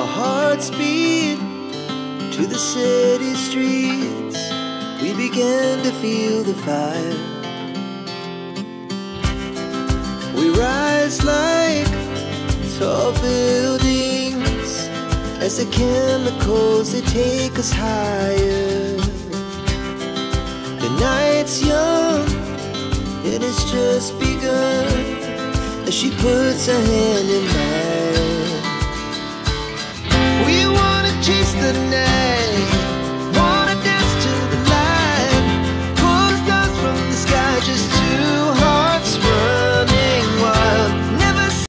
Our hearts beat to the city streets. We began to feel the fire. We rise like tall buildings as the chemicals they take us higher. The night's young, it has just begun as she puts her hand